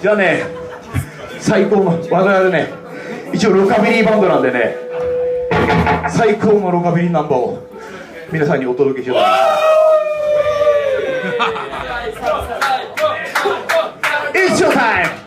じゃあね最高の我々ね一応ロカビリーバンドなんでね最高のロカビリーナンバーを皆さんにお届けしようと思います It's your time!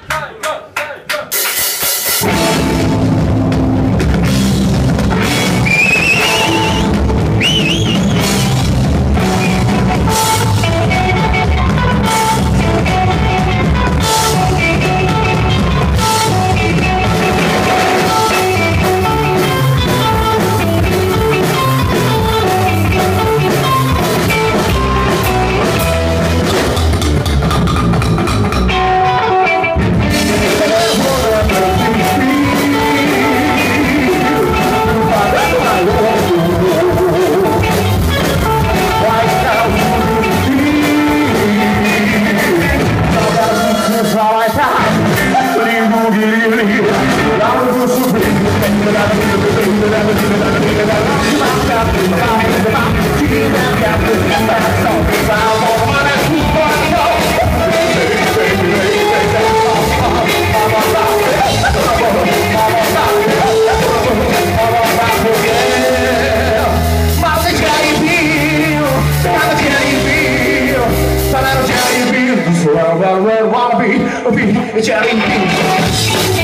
open, it's a ring.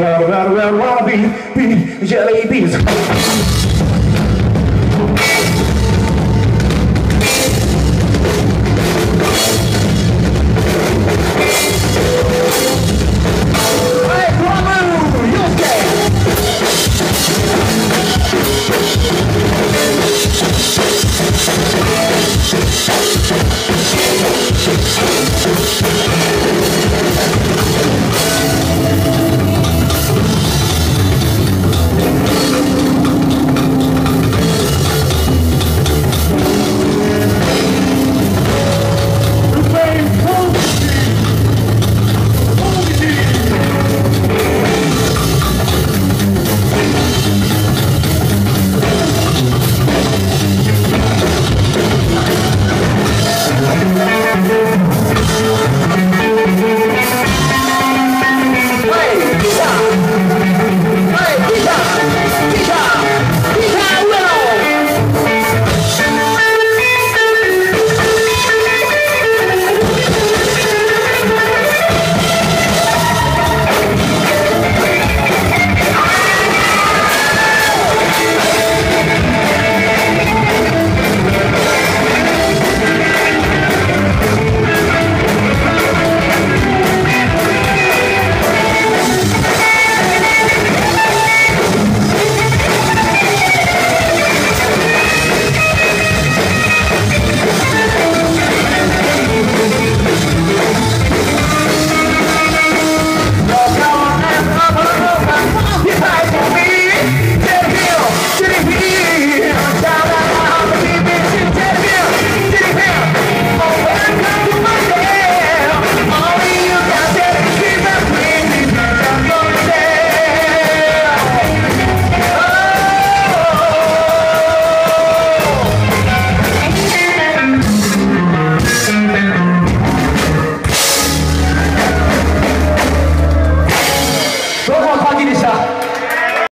well, well, well, wannabes, be.